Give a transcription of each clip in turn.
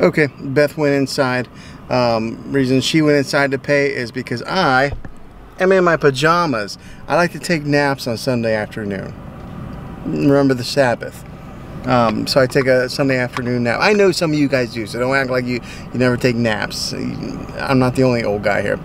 Okay, Beth went inside. Um, reason she went inside to pay is because I am in my pajamas. I like to take naps on Sunday afternoon. Remember the Sabbath. Um, so I take a Sunday afternoon nap. I know some of you guys do, so don't act like you, you never take naps. I'm not the only old guy here.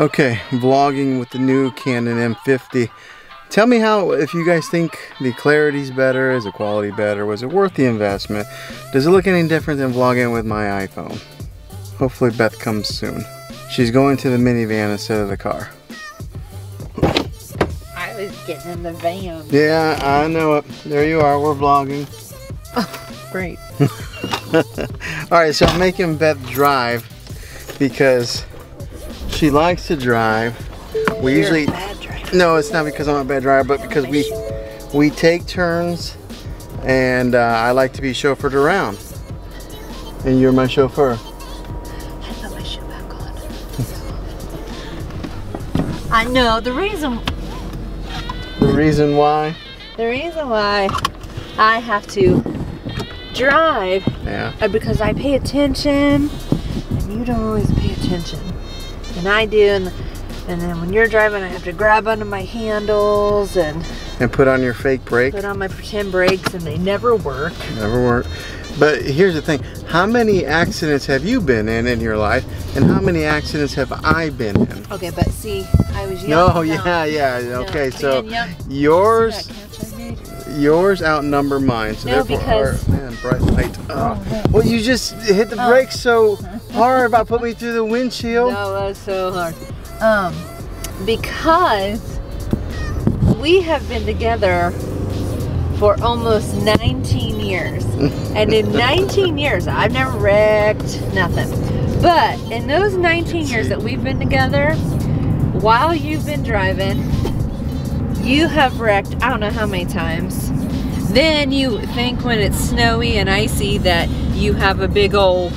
Okay, vlogging with the new Canon M50. Tell me how, if you guys think the clarity's better, is the quality better, was it worth the investment? Does it look any different than vlogging with my iPhone? Hopefully Beth comes soon. She's going to the minivan instead of the car. I was getting in the van. Yeah, I know it. There you are, we're vlogging. Oh, great. Alright, so I'm making Beth drive because she likes to drive. We You're usually a bad driver. No, it's not because I'm a bad driver, but because we we take turns, and uh, I like to be chauffeured around. And you're my chauffeur. I put my shoe back on. I know the reason. The reason why, The reason why I have to drive yeah, because I pay attention, and you don't always pay attention, and I do. And and then when you're driving, I have to grab onto my handles and and put on your fake brake. put on my pretend brakes, and they never work. Never work. But here's the thing: how many accidents have you been in in your life, and how many accidents have I been in? Okay, but see, I was young. No, young. yeah, yeah. Okay, so yours, See that catch I made? yours outnumber mine. So No, therefore, because- our, man, bright light. Oh. Well, you just hit the Oh. brakes so uh-huh. Hard about putting me through the windshield. No, that was so hard. Um, because we have been together for almost 19 years. and in 19 years, I've never wrecked nothing. But in those 19 years that we've been together, while you've been driving, you have wrecked I don't know how many times. Then you think when it's snowy and icy that you have a big old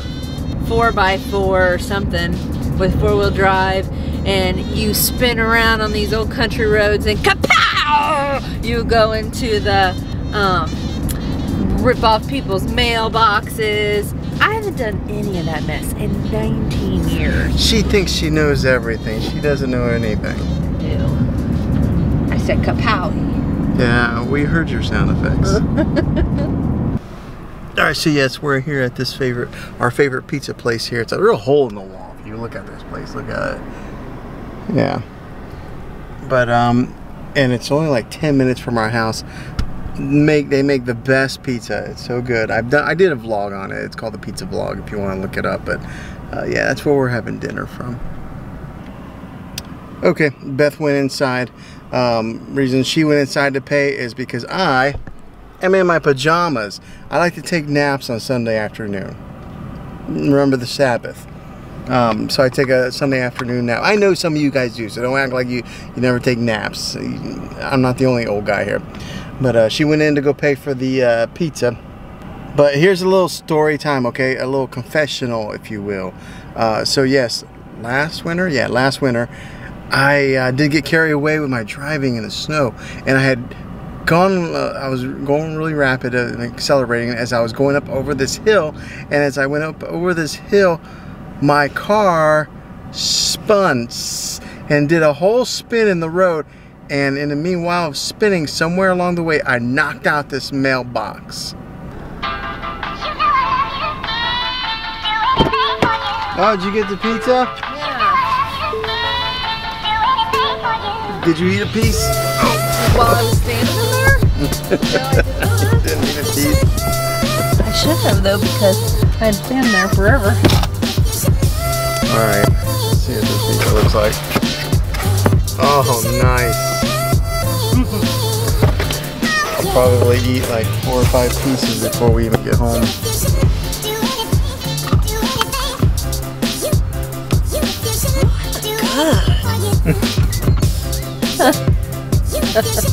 4x4 or something with four wheel drive and you spin around on these old country roads and kapow! You go into the um, rip off people's mailboxes. I haven't done any of that mess in 19 years. She thinks she knows everything. She doesn't know anything. Ew. I said kapow. Yeah, we heard your sound effects. All right, so yes, we're here at this favorite, our favorite pizza place here. It's a real hole in the wall. If you look at this place, look at it. Yeah. But um, and it's only like 10 minutes from our house. Make they make the best pizza. It's so good. I've done. I did a vlog on it. It's called the Pizza Vlog. If you want to look it up, but uh, yeah, that's where we're having dinner from. Okay, Beth went inside. Um, reason she went inside to pay is because I am in my pajamas. I like to take naps on Sunday afternoon. Remember the Sabbath. Um, so I take a Sunday afternoon nap. I know some of you guys do, so don't act like you, you never take naps. I'm not the only old guy here. But uh, she went in to go pay for the uh, pizza. But here's a little story time, okay? A little confessional, if you will. Uh, so yes, last winter, yeah, last winter, I uh, did get carried away with my driving in the snow, and I had gone. Uh, I was going really rapid uh, and accelerating as I was going up over this hill, and as I went up over this hill, my car spun and did a whole spin in the road. And in the meanwhile of spinning, somewhere along the way, I knocked out this mailbox. Oh, did you get the pizza? Did you eat a piece? While Didn't eat a piece. I should have though because I'd stand there forever. All right, let's see what this pizza looks like. Oh, nice. I'll probably eat like four or five pieces before we even get home. Oh,